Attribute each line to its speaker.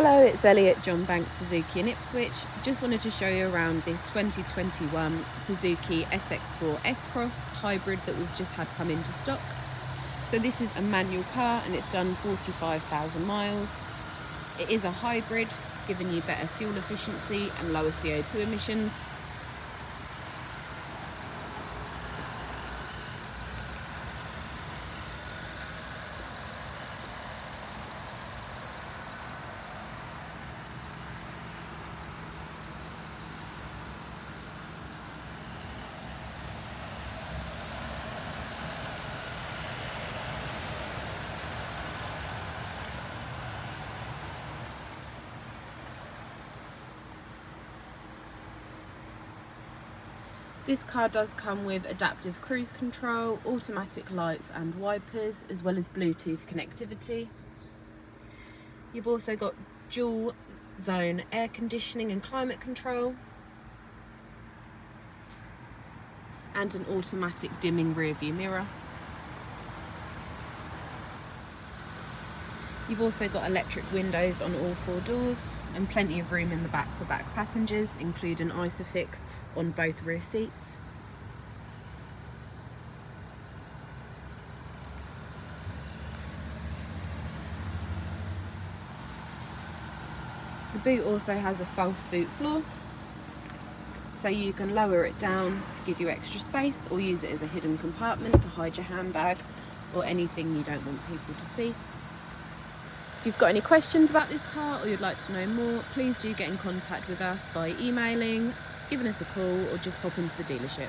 Speaker 1: Hello, it's Elliot John Banks Suzuki in Ipswich. Just wanted to show you around this 2021 Suzuki SX4 S-Cross hybrid that we've just had come into stock. So this is a manual car and it's done 45,000 miles. It is a hybrid, giving you better fuel efficiency and lower CO2 emissions. This car does come with adaptive cruise control, automatic lights and wipers, as well as Bluetooth connectivity. You've also got dual zone air conditioning and climate control, and an automatic dimming rear view mirror. You've also got electric windows on all four doors and plenty of room in the back for back passengers, including ISOFIX on both rear seats. The boot also has a false boot floor, so you can lower it down to give you extra space or use it as a hidden compartment to hide your handbag or anything you don't want people to see. If you've got any questions about this car or you'd like to know more, please do get in contact with us by emailing, giving us a call or just pop into the dealership.